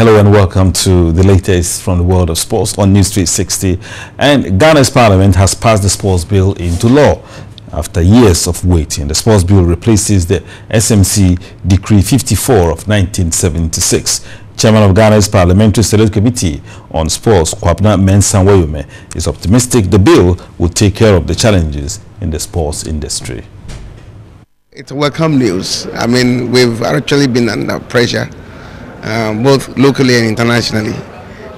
Hello and welcome to the latest from the world of sports on News 360. And Ghana's parliament has passed the sports bill into law. After years of waiting, the sports bill replaces the SMC Decree 54 of 1976. Chairman of Ghana's Parliamentary Select Committee on Sports, Kwabena Mensah Woyome, is optimistic the bill will take care of the challenges in the sports industry. It's welcome news. I mean, we've actually been under pressure um, both locally and internationally.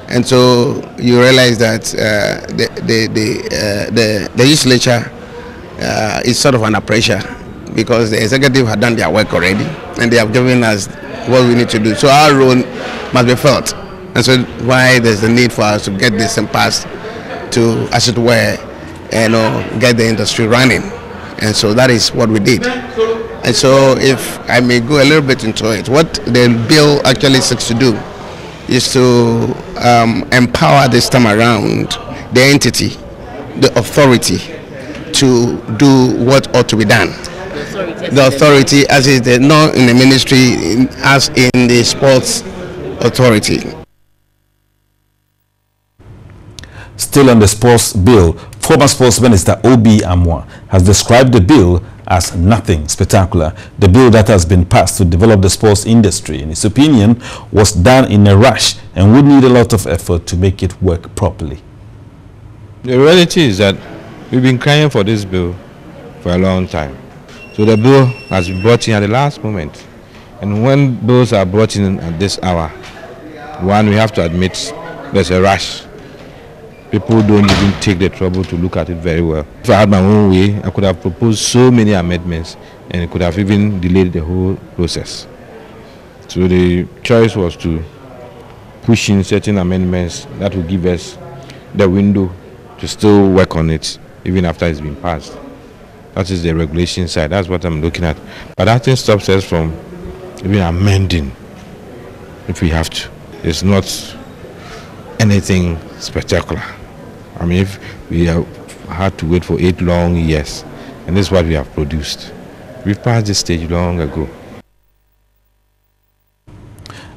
And so you realize that uh, the, the, the, uh, the, legislature uh, is sort of under pressure because the executive had done their work already and they have given us what we need to do. So our role must be felt. And so why there's the need for us to get this and pass to, as it were, you know, get the industry running. And so that is what we did. And so if I may go a little bit into it, what the bill actually seeks to do is to um, empower this time around the entity, the authority to do what ought to be done. The authority as is the, not in the ministry as in the sports authority. Still on the sports bill, former sports minister O.B. Amoah has described the bill as nothing spectacular. The bill that has been passed to develop the sports industry, in his opinion, was done in a rush and would need a lot of effort to make it work properly. The reality is that we've been crying for this bill for a long time. So the bill has been brought in at the last moment. And when bills are brought in at this hour, one, we have to admit there's a rush people don't even take the trouble to look at it very well. If I had my own way, I could have proposed so many amendments and could have even delayed the whole process. So the choice was to push in certain amendments that will give us the window to still work on it even after it's been passed. That is the regulation side. That's what I'm looking at. But that thing stops us from even amending if we have to. It's not anything spectacular. I mean, if we have had to wait for eight long years, and this is what we have produced. We've passed this stage long ago.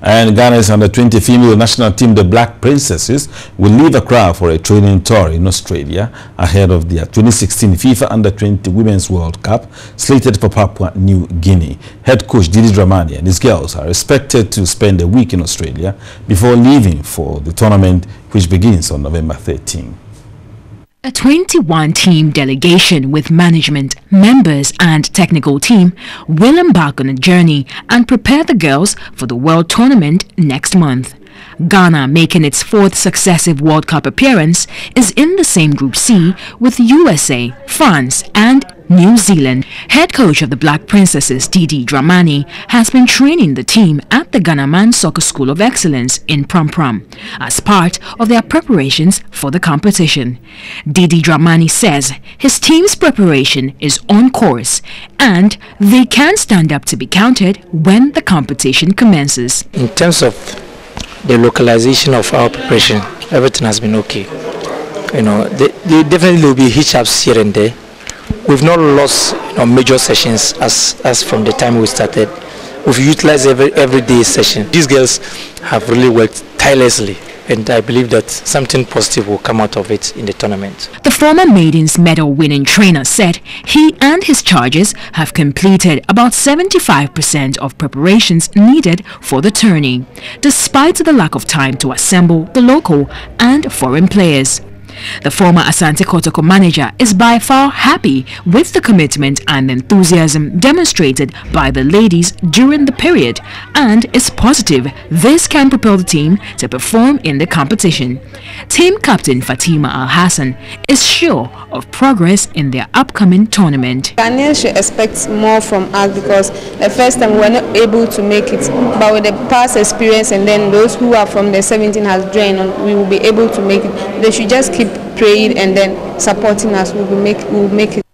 And Ghana's under-20 female national team, the Black Princesses, will leave Accra for a training tour in Australia ahead of their 2016 FIFA Under-20 Women's World Cup slated for Papua New Guinea. Head coach Didi Dramani and his girls are expected to spend a week in Australia before leaving for the tournament which begins on November 13. A 21-team delegation with management, members and technical team will embark on a journey and prepare the girls for the World Tournament next month. Ghana, making its fourth successive World Cup appearance, is in the same Group C with USA, France and New Zealand. Head coach of the Black Princesses, Didi Dramani, has been training the team at the Ghanaman Soccer School of Excellence in Prampram as part of their preparations for the competition. Didi Dramani says his team's preparation is on course and they can stand up to be counted when the competition commences. In terms of the localization of our preparation, everything has been okay. You know, there, definitely will be hitch-ups here and there. We've not lost you know, major sessions as, as from the time we started. We've utilized every everyday session. These girls have really worked tirelessly and I believe that something positive will come out of it in the tournament. The former Maidens medal winning trainer said he and his charges have completed about 75% of preparations needed for the tourney, despite the lack of time to assemble the local and foreign players. The former Asante Kotoko manager is by far happy with the commitment and enthusiasm demonstrated by the ladies during the period and is positive this can propel the team to perform in the competition. Team captain Fatima Al Hassan is sure of progress in their upcoming tournament. Ghanaians should expect more from us because the first time we were not able to make it, but with the past experience and then those who are from the 17 has joined, we will be able to make it. They should just keep praying and then supporting us. We will make, we will make it.